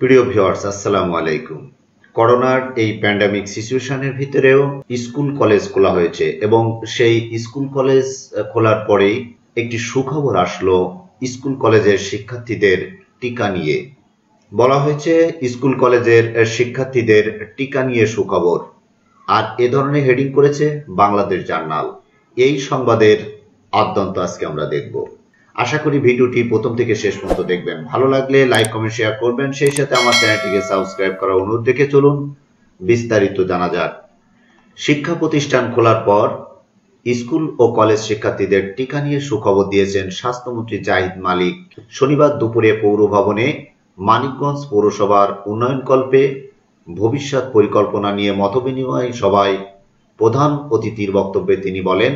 প্রিয় ভিউয়ার্স, আসসালামু আলাইকুম। করোনার এই প্যান্ডামিক সিচুয়েশনের ভিতরেও স্কুল কলেজ খোলা হয়েছে এবং সেই স্কুল কলেজ খোলার পরেই একটি সুখবর আসলো স্কুল কলেজের শিক্ষার্থীদের টিকা নিয়ে। বলা হয়েছে, স্কুল কলেজের শিক্ষার্থীদের টিকা নিয়ে সুখবর। আর এ ধরনের হেডিং করেছে বাংলাদেশ জার্নাল। এই সংবাদের আদ্যন্ত আজকে আমরা দেখব। আশা করি ভিডিওটি প্রথম থেকে শেষ পর্যন্ত দেখবেন। ভালো লাগলে লাইক, কমেন্ট, শেয়ার করবেন। সেই সাথে আমার চ্যানেলটিকে সাবস্ক্রাইব করার অনুরোধ দেখে চলুন। বিস্তারিত জানা যাক। শিক্ষা প্রতিষ্ঠান খোলার পর স্কুল ও কলেজ শিক্ষার্থীদের টিকা নিয়ে সুখবর দিয়েছেন স্বাস্থ্যমন্ত্রী জাহিদ মালিক। শনিবার দুপুরে পৌর ভবনে মানিকগঞ্জ পৌরসভার উন্নয়নকল্পে ভবিষ্যৎ পরিকল্পনা নিয়ে মতবিনিময় সভায় প্রধান অতিথির বক্তব্যে তিনি বলেন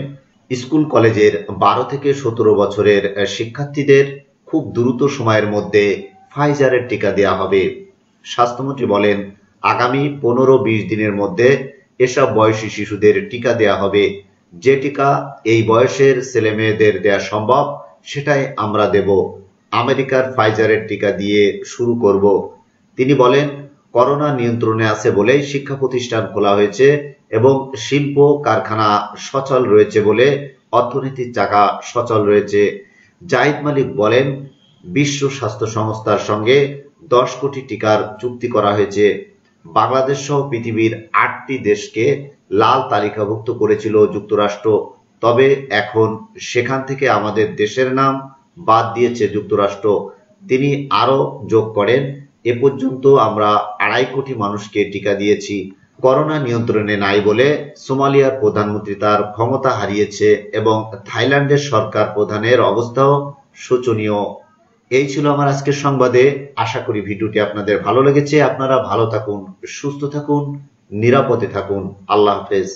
স্কুল কলেজের বারো থেকে সতেরো বছরের শিক্ষার্থীদের খুব দ্রুত সময়ের মধ্যে ফাইজারের টিকা দেওয়া হবে। স্বাস্থ্যমন্ত্রী বলেন, আগামী পনেরো বিশ দিনের মধ্যে এসব বয়সী শিশুদের টিকা দেওয়া হবে। যে টিকা এই বয়সের ছেলে মেয়েদের দেওয়া সম্ভব, সেটাই আমরা দেব। আমেরিকার ফাইজারের টিকা দিয়ে শুরু করব। তিনি বলেন করোনা নিয়ন্ত্রণে আছে বলেই শিক্ষা প্রতিষ্ঠান খোলা হয়েছে এবং শিল্প কারখানা সচল রয়েছে বলে অর্থনীতির চাকা সচল রয়েছে। জাহিদ মালিক বলেন, বিশ্ব স্বাস্থ্য সংস্থার সঙ্গে দশ কোটি টিকার চুক্তি করা হয়েছে। বাংলাদেশ সহ পৃথিবীর আটটি দেশকে লাল তালিকাভুক্ত করেছিল যুক্তরাষ্ট্র। তবে এখন সেখান থেকে আমাদের দেশের নাম বাদ দিয়েছে যুক্তরাষ্ট্র। তিনি আরও যোগ করেন, এ পর্যন্ত আমরা আড়াই কোটি মানুষকে টিকা দিয়েছি। করোনা নিয়ন্ত্রণে নাই বলে সোমালিয়ার প্রধানমন্ত্রী তার ক্ষমতা হারিয়েছে এবং থাইল্যান্ডের সরকার প্রধানের অবস্থাও শোচনীয়। এই ছিল আমার আজকের সংবাদে। আশা করি ভিডিওটি আপনাদের ভালো লেগেছে। আপনারা ভালো থাকুন, সুস্থ থাকুন, নিরাপদে থাকুন। আল্লাহ হাফেজ।